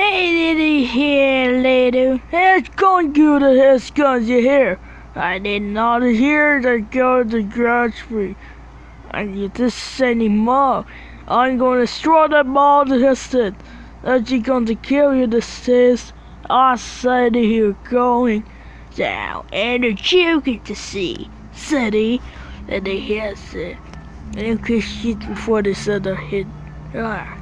Hey, lady here, lady. It's going good as guns you here. I did not hear the go to grocery. free. I get this anymore. I'm gonna throw that ball to his head. That you going to kill you this is I said you're going down and it's you get to see. Said he. And they has it. And you can shoot before this other hit. Ah.